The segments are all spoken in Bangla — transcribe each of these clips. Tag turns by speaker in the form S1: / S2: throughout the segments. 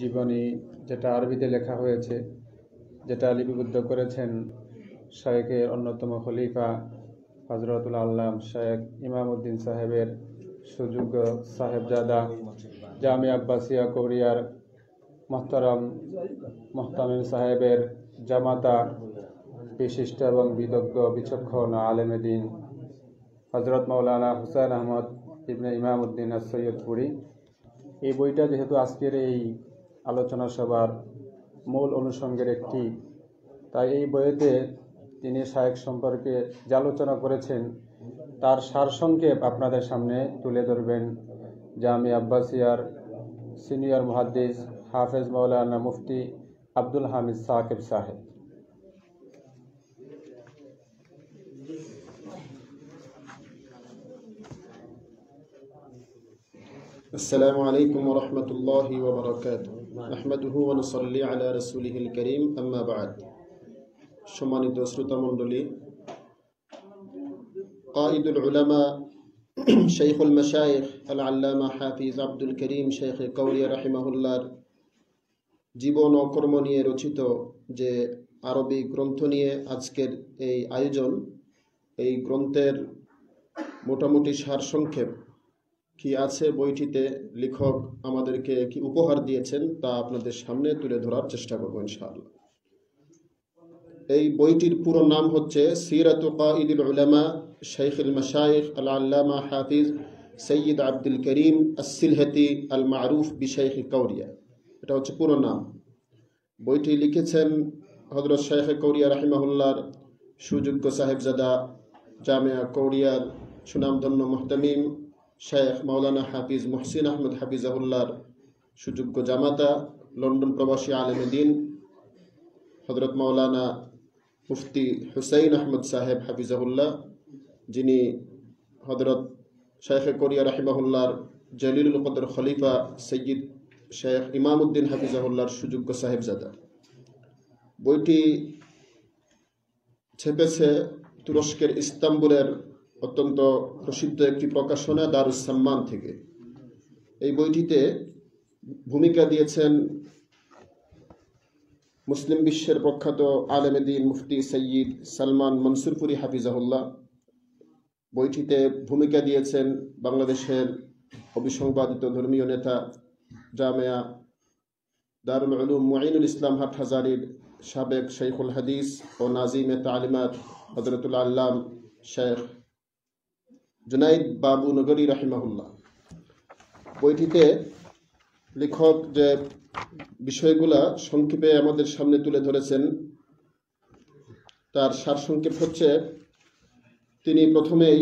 S1: জীবনী যেটা আরবিতে লেখা হয়েছে, যেটা লিপিবদ্ধ করেছেন শায়েখের অন্যতম খলিফা হজরতুল আল্লাম শায়েখ ইমামউদ্দিন সাহেবের সুযোগ্য সাহেবজাদা জামি আব্বাসিয়া কোরিয়ার মোহতারাম মোহতামিম সাহেবের জামাতা, বিশিষ্ট এবং বিদজ্ঞ বিচক্ষণ আলেমেদিন হজরত মৌলানা হুসাইন আহমদ ইবনে ইমামউদ্দিন সৈয়দপুরি এই বইটা যেহেতু আজকের এই আলোচনা সভার মূল অনুষঙ্গের একটি, তাই এই বইতে তিনি শায়েক সম্পর্কে যে আলোচনা করেছেন, তার সারসংক্ষেপ আপনাদের সামনে তুলে ধরবেন। জামি আব্বাসিয়ার সিনিয়র মুহাদ্দিস হাফেজ মৌলানা মুফতি আব্দুল হামিদ সাকিব সাহেব।
S2: السلام عليكم ورحمة الله وبركاته نحمده ونصلي على رسوله الكريم أما بعد সম্মানিত শ্রোতা মণ্ডলী قائد العلماء شيخ المشايخ العلامة حافظ عبد الكريم شيخ কৌরিয়া রাহিমাহুল্লাহর জীবন ও কর্ম নিয়ে রচিত যে আরবি গ্রন্থ নিয়ে আজকের এই আয়োজন এই গ্রন্থের মোটামুটি সারসংক্ষেপ কি আছে বইটিতে লেখক আমাদেরকে কি উপহার দিয়েছেন তা আপনাদের সামনে তুলে ধরার চেষ্টা করব ইনশাআল্লাহ। এই বইটির পুরো নাম হচ্ছে সিরাত কাঈদুল উলামা শাইখুল মাশাইখ আল আল্লামা হাফিজ সৈয়দ আব্দুল করিম আসিলহতি আল মারুফ বিশাইখ কৌরিয়া এটা হচ্ছে পুরো নাম। বইটি লিখেছেন হজরত শাইখ কৌরিয়া রাহিমাহুল্লার সুযোগ্য সাহেবজাদা জামিয়া কৌরিয়ার সুনামধন্য মোহতামিম শেখ মাওলানা হাফিজ মোহসিন আহমদ হাফিজাহুল্লার সুযোগ্য জামাতা, লন্ডন প্রবাসী আলম দিন হজরত মাওলানা মুফতি হুসাইন আহমদ সাহেব হাফিজাহুল্লাহ, যিনি হজরত শেখ কোরিয়া রাহিমাহুল্লার জলিলুল কদর খলিফা সৈয়দ শেখ ইমামউদ্দিন হাফিজাহুল্লার সুযোগ্য সাহেবজাদা। বইটি ছেপেছে তুরস্কের ইস্তাম্বুলের অত্যন্ত প্রসিদ্ধ একটি প্রকাশনা দারুসাম্মান থেকে। এই বইটিতে ভূমিকা দিয়েছেন মুসলিম বিশ্বের প্রখ্যাত আলেমেদিন মুফতি সৈয়দ সালমান মনসুরপুরি হাফিজাহুল্লাহ। বইটিতে ভূমিকা দিয়েছেন বাংলাদেশের অবিসংবাদিত ধর্মীয় নেতা জামেয়া দারুল উলুম মুঈনুল ইসলাম হাট হাজারির সাবেক শেখুল হাদিস ও নাজিমে তালিমাত হজরতুল আল্লাম শেখ জুনাইদ বাবু নগরী রাহিমাহুল্লাহ। বইটিতে লেখক যে বিষয়গুলা সংক্ষেপে আমাদের সামনে তুলে ধরেছেন, তার সারসংক্ষেপ হচ্ছে, তিনি প্রথমেই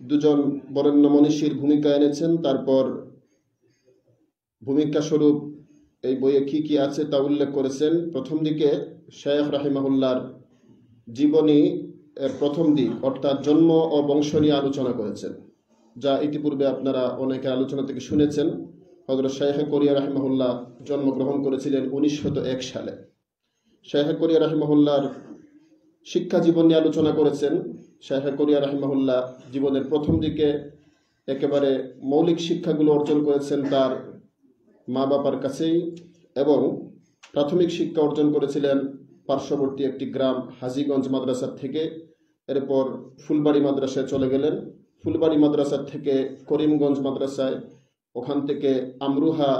S2: দুজন বরেণ্য মনীষীর ভূমিকা এনেছেন, তারপর ভূমিকা স্বরূপ এই বইয়ে কি কি আছে তা উল্লেখ করেছেন। প্রথম দিকে শেখ রাহিমাহুল্লার জীবনী এর প্রথম দিক অর্থাৎ জন্ম ও বংশ নিয়ে আলোচনা করেছেন, যা ইতিপূর্বে আপনারা অনেকের আলোচনা থেকে শুনেছেন। হজরত শাহেখ কোরিয়া রাহিমাহুল্লাহ জন্মগ্রহণ করেছিলেন উনিশশো এক সালে। শাহেখ কোরিয়া রাহিমাহুল্লার শিক্ষা জীবন নিয়ে আলোচনা করেছেন। শাহেখ কোরিয়া রাহিমাহুল্লাহ জীবনের প্রথম দিকে একেবারে মৌলিক শিক্ষাগুলো অর্জন করেছেন তার মা বাবার কাছেই এবং প্রাথমিক শিক্ষা অর্জন করেছিলেন পার্শ্ববর্তী একটি গ্রাম হাজিগঞ্জ মাদ্রাসার থেকে। এরপর ফুলবাড়ি মাদ্রাসায় চলে গেলেন। ফুলবাড়ি মাদ্রাসার থেকে করিমগঞ্জ মাদ্রাসায়। ওখান থেকে আমরুহা,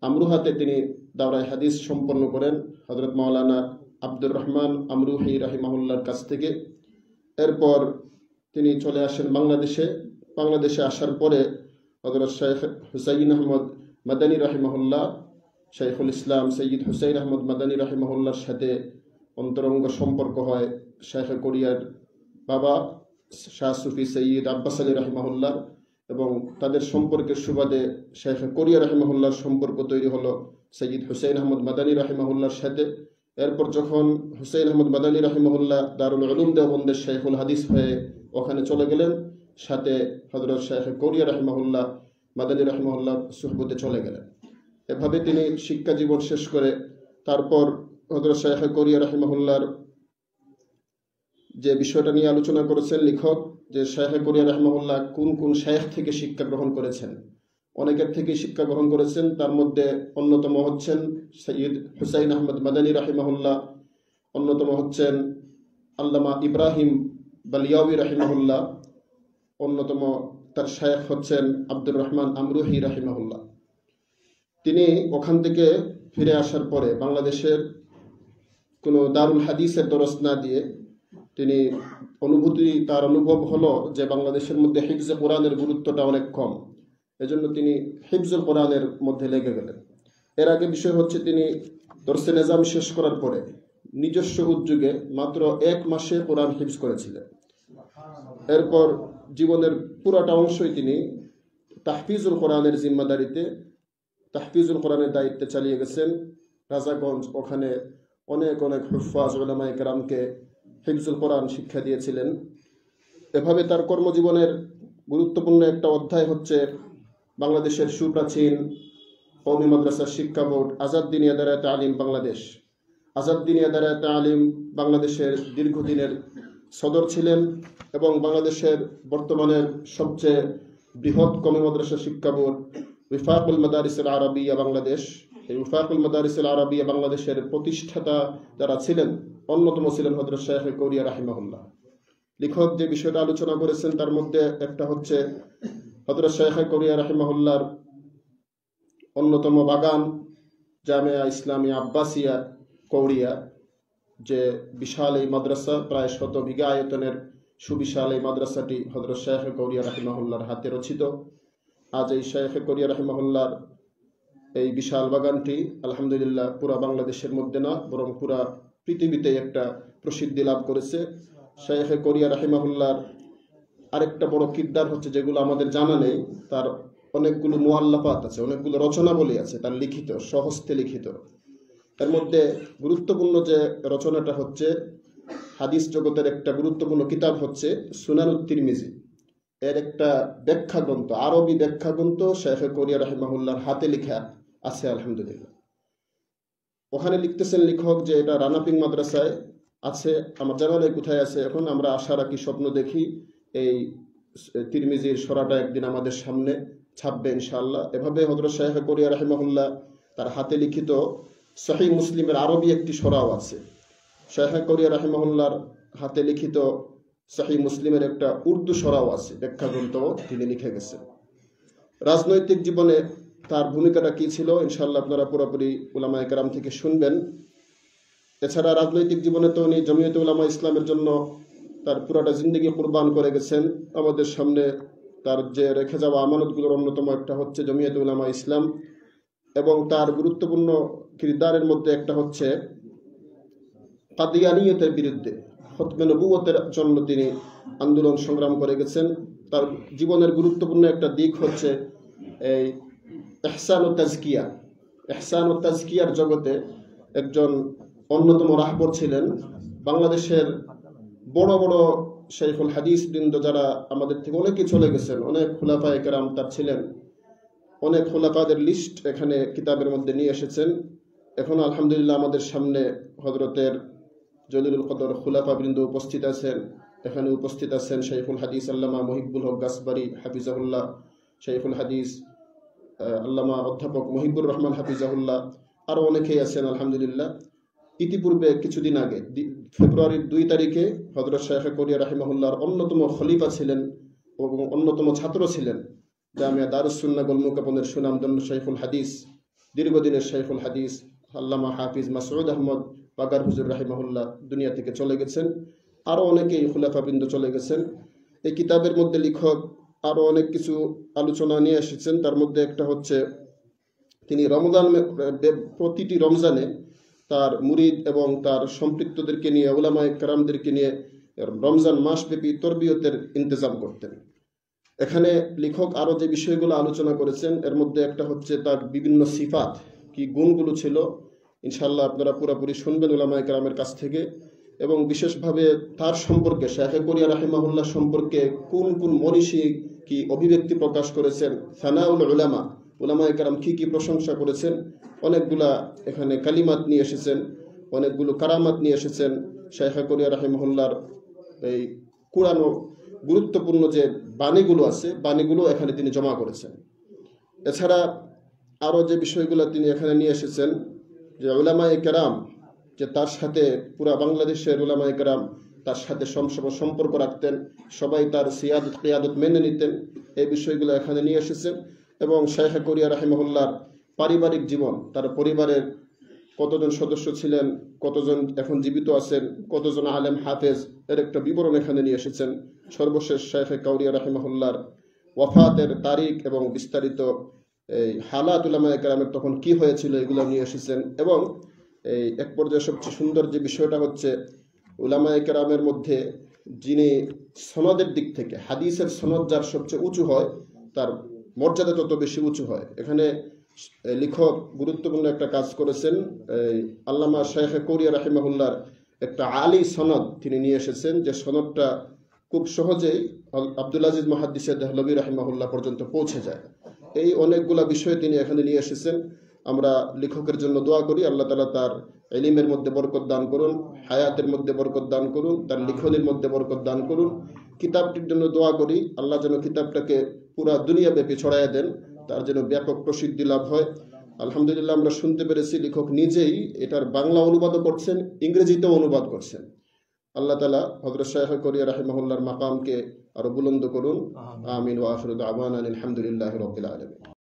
S2: আমরুহাতে তিনি দাওরায় হাদিস সম্পন্ন করেন হজরত মাওলানা আব্দুর রহমান আমরুহি রাহিমাহুল্লার কাছ থেকে। এরপর তিনি চলে আসেন বাংলাদেশে। বাংলাদেশে আসার পরে হজরত শেখ হুসাইন আহমদ মাদানী রাহিমাহুল্লাহ শাইখুল ইসলাম সৈয়দ হুসাইন আহমদ মাদানী রাহিমাহুল্লার সাথে অন্তরঙ্গ সম্পর্ক হয় শেখ কোরিয়ার বাবা শাহ সুফি সৈয়দ আব্বাস আলী রাহিমাহুল্লার এবং তাদের সম্পর্কের সুবাদে শেখ কোরিয়া রাহিমাহুল্লার সম্পর্ক তৈরি হলো সৈয়দ হুসাইন আহমদ মাদানী রাহিমাহুল্লার সাথে। এরপর যখন হুসাইন আহমদ মাদানী রাহিমাহুল্লাহ দারুল উলুম দেওবন্দের শেখুল হাদিস হয়ে ওখানে চলে গেলেন, সাথে হজরত শেখ কোরিয়া রাহিমাহুল্লাহ মাদানী রাহিমাহুল্লাহ সুহবতে চলে গেলেন। এভাবে তিনি শিক্ষা জীবন শেষ করে তারপর হজরত শেখ কোরিয়া রাহিমাহুল্লার যে বিষয়টা নিয়ে আলোচনা করেছেন লেখক, যে শেখ কোরিয়া রহমাউল্লাহ কোন কোন শেখ থেকে শিক্ষা গ্রহণ করেছেন? অনেকের থেকেই শিক্ষা গ্রহণ করেছেন, তার মধ্যে অন্যতম হচ্ছেন সৈয়দ হুসাইন আহমদ মাদানী রাহিমাহুল্লাহ, অন্যতম হচ্ছেন আল্লামা ইব্রাহিম বালিয়াউই রাহিমাহুল্লাহ, অন্যতম তার শায়েখ হচ্ছেন আব্দুর রহমান আমরুহি রাহিমাহুল্লাহ। তিনি ওখান থেকে ফিরে আসার পরে বাংলাদেশের কোনো দারুল হাদিসের দরস না দিয়ে তিনি অনুভূতি, তার অনুভব হলো যে বাংলাদেশের মধ্যে হিফজে কোরআনের গুরুত্বটা অনেক কম। এজন্য তিনি হিফজুল কোরআনের মধ্যে লেগে গেলেন। এর আগে বিষয় হচ্ছে তিনি দর্শে নিজাম শেষ করার পরে নিজস্ব উদ্যোগে মাত্র এক মাসে কোরআন হিফজ করেছিলেন। এরপর জীবনের পুরাটা অংশই তিনি তাহফিজুল কোরআনের জিম্মাদারিতে তাহফিজুল কোরআনের দায়িত্বে চালিয়ে গেছেন রাজাগঞ্জ। ওখানে অনেক অনেক হুফাজ ওলামাই কেরামকে হিফজুল কোরআন শিক্ষা দিয়েছিলেন। এভাবে তার কর্মজীবনের গুরুত্বপূর্ণ একটা অধ্যায় হচ্ছে বাংলাদেশের সুপ্রাচীন কৌমি মাদ্রাসা শিক্ষা বোর্ড আজাদ দিনিয়া তালিম বাংলাদেশ। আজাদ দিনিয়া তালিম বাংলাদেশের দীর্ঘদিনের সদর ছিলেন এবং বাংলাদেশের বর্তমানের সবচেয়ে বৃহৎ কমি মাদ্রাসা শিক্ষা বোর্ড উফাকুল মাদারিসের আরবিয়া বাংলাদেশ। এই উফাকুল মাদারিসের আরবিয়া বাংলাদেশের প্রতিষ্ঠাতা যারা ছিলেন, অন্যতম ছিলেন হজরত শাহ কৌরিয়া রাহিমাহুল্লাহ। লেখক যে বিষয়টা আলোচনা করেছেন, তার মধ্যে একটা হচ্ছে হজরত শাহ কৌরিয়া রাহিমাহুল্লার অন্যতম বাগান, জামিয়া ইসলামী আব্বাসিয়া কৌরিয়া, যে বিশাল এই মাদ্রাসা, প্রায় শত বিঘা আয়তনের সুবিশাল এই মাদ্রাসাটি হজরত শাহ কৌরিয়া রাহিমাহুল্লার হাতে রচিত। আজ এই শাহ কৌরিয়া রাহিমাহুল্লার এই বিশাল বাগানটি আলহামদুলিল্লাহ পুরা বাংলাদেশের মধ্যে না, বরং পুরা পৃথিবীতে একটা প্রসিদ্ধি লাভ করেছে। শাহ করিয়া রাহিমাহুল্লার আরেকটা বড় কিরদার হচ্ছে যেগুলো আমাদের জানা নেই। তার অনেকগুলো মোয়াল্লাপাত আছে, অনেকগুলো রচনাবলী আছে, তার লিখিত সহস্তে লিখিত। এর মধ্যে গুরুত্বপূর্ণ যে রচনাটা হচ্ছে, হাদিস জগতের একটা গুরুত্বপূর্ণ কিতাব হচ্ছে সুনানুত্তিরমিজি। এর একটা ব্যাখ্যা গ্রন্থ আরবি ব্যাখ্যা গ্রন্থ শেখ করিয়া রাহিমাহুল্লার হাতে লেখা আছে, আলহামদুলিল্লাহ। ওখানে লিখতেছেন লেখক যে এটা রানাপিং মাদ্রাসায় আছে, আমার জানা নেই কোথায় আছে। এখন আমরা আশা রাখি, স্বপ্ন দেখি, এই তিরমিজির সরাটা একদিন আমাদের সামনে ছাপবে ইনশাআল্লাহ। এভাবে হজরত শাহেখ করিয়া রাহিমাহুল্লাহ তার হাতে লিখিত শাহী মুসলিমের আরবি একটি সরাও আছে। শাহেখ করিয়া রাহিমাহুল্লার হাতে লিখিত সহি মুসলিমের একটা উর্দু সরাও আছে ব্যাখ্যা গ্রন্থ তিনি লিখে গেছেন। রাজনৈতিক জীবনে তার ভূমিকাটা কি ছিল ইনশাল্লাহ আপনারা পুরোপুরি উলামায় কেরাম থেকে শুনবেন। এছাড়া রাজনৈতিক জীবনে তো উনি জমিয়ত উলামা ইসলামের জন্য তার পুরাটা জিন্দগি কুরবান করে গেছেন। আমাদের সামনে তার যে রেখে যাওয়া আমানতগুলোর অন্যতম একটা হচ্ছে জমিয়ত উলামা ইসলাম এবং তার গুরুত্বপূর্ণ কিরদারের মধ্যে একটা হচ্ছে কাদিয়ানিয়তের বিরুদ্ধে। হতমে নবুয়তের জন্য তিনি আন্দোলন সংগ্রাম করে গেছেন। তার জীবনের গুরুত্বপূর্ণ একটা দিক হচ্ছে এই এহসান ও তাজকিয়া। এহসান ও তাজকিয়ার জগতে একজন অন্যতম রাহবর ছিলেন। বাংলাদেশের বড় বড় শেখুল হাদিস বৃন্দ যারা আমাদের থেকে অনেকে চলে গেছেন, অনেক খোলাফা একরাম তার ছিলেন। অনেক খোলাফাদের লিস্ট এখানে কিতাবের মধ্যে নিয়ে এসেছেন। এখন আলহামদুলিল্লাহ আমাদের সামনে হজরতের জলিলুল কদর খুলাফা বৃন্দ উপস্থিত আছেন। এখানে উপস্থিত আছেন শৈখুল হাদিস আল্লামা মহিবুল হক গাসবারি হাফিজাহুল্লাহ শৈখুল হাদিস আল্লামা অধ্যাপক মহিবুর রহমান হাফিজাহুল্লাহ আরও অনেকেই আছেন, আলহামদুলিল্লাহ। ইতিপূর্বে কিছুদিন আগে ফেব্রুয়ারির দুই তারিখে হজরত শাহ করিয়া রাহিমাহুল্লাহর অন্যতম খলিফা ছিলেন এবং অন্যতম ছাত্র ছিলেন জামিয়া দারুসুন্না গোলমুকাপনের সুনামদন্য শাইফুল হাদিস, দীর্ঘদিনের শাইফুল হাদিস আল্লামা হাফিজ মাসউদ আহমদ বাগার হুজুর রাহিমাহুল্লাহ দুনিয়া থেকে চলে গেছেন। আরও অনেকেই খুলাফাবৃন্দ চলে গেছেন। এই কিতাবের মধ্যে লেখক আরও অনেক কিছু আলোচনা নিয়ে এসেছেন। তার মধ্যে একটা হচ্ছে, তিনি রমজান প্রতিটি রমজানে তার মুরিদ এবং তার সম্পৃক্তদেরকে নিয়ে ওলামায় কারামদেরকে নিয়ে রমজান মাসব্যাপী তরবিয়তের ইন্তজাম করতেন। এখানে লেখক আরও যে বিষয়গুলো আলোচনা করেছেন, এর মধ্যে একটা হচ্ছে তার বিভিন্ন সিফাত, কি গুণগুলো ছিল ইনশাল্লাহ আপনারা পুরোপুরি শুনবেন উলামায় কালামের কাছ থেকে এবং বিশেষভাবে তার সম্পর্কে শেখে করিয়া রাহিমাহুল্লাহ সম্পর্কে কোন কোন মনীষী কি অভিব্যক্তি প্রকাশ করেছেন, সানাউল উলামা, উলামায় কালাম কি কি প্রশংসা করেছেন, অনেকগুলা এখানে কালিমাত নিয়ে এসেছেন, অনেকগুলো কারামাত নিয়ে এসেছেন শেখা করিয়া রাহিমহল্লার এই কুরানো গুরুত্বপূর্ণ যে বাণীগুলো আছে, বাণীগুলো এখানে তিনি জমা করেছেন। এছাড়া আরও যে বিষয়গুলো তিনি এখানে নিয়ে এসেছেন যে উলামায়ে কেরাম, যে তার সাথে পুরা বাংলাদেশের উলামায়ে কেরাম তার সাথে সম্পর্ক রাখতেন, সবাই তার সিয়াদত, কিয়াদত মেনে নিতেন, এই বিষয়গুলো এখানে নিয়ে এসেছেন এবং শাইখে কোরিয়া রাহিমহুল্লার পারিবারিক জীবন, তার পরিবারের কতজন সদস্য ছিলেন, কতজন এখন জীবিত আছেন, কতজন আলেম হাফেজ, এর একটা বিবরণ এখানে নিয়ে এসেছেন। সর্বশেষ শাইখে কাউরিয়া রাহিমাহুল্লার ওয়াফাতের তারিখ এবং বিস্তারিত এই হালাত উলামায়ে কেরামের তখন কি হয়েছিল এগুলো নিয়ে এসেছেন এবং এই এক পর্যায়ে সবচেয়ে সুন্দর যে বিষয়টা হচ্ছে উলামায়ে কেরামের মধ্যে যিনি সনদের দিক থেকে, হাদিসের সনদ যার সবচেয়ে উঁচু হয়, তার মর্যাদা তত বেশি উঁচু হয়। এখানে লেখক গুরুত্বপূর্ণ একটা কাজ করেছেন, এই আল্লামা শাইখে কোরিয়া রাহিমাহুল্লার একটা আলী সনদ তিনি নিয়ে এসেছেন, যে সনদটা খুব সহজেই আব্দুল আজিজ মহাদ্দিসে দেহলবী রাহিমাহুল্লাহ পর্যন্ত পৌঁছে যায়। এই অনেকগুলা বিষয় তিনি এখানে নিয়ে এসেছেন। আমরা লেখকের জন্য দোয়া করি, আল্লাহ তালা তার এলিমের মধ্যে বরকত দান করুন, হায়াতের মধ্যে বরকত দান করুন, তার লিখনের মধ্যে বরকত দান করুন। কিতাবটির জন্য দোয়া করি, আল্লাহ যেন কিতাবটাকে পুরা দুনিয়াব্যাপী ছড়াইয়া দেন, তার যেন ব্যাপক প্রসিদ্ধি লাভ হয়। আলহামদুলিল্লাহ আমরা শুনতে পেরেছি, লেখক নিজেই এটার বাংলা অনুবাদও করছেন, ইংরেজিতেও অনুবাদ করছেন। আল্লাহ তালা হজরত শাহ করিয়া রাহিমাহুল্লার মাকামকে আরো বুলন্দ করুন আমিন ওয়াফরুদ আমান আলহামদুলিল্লাহ রবিল আলমী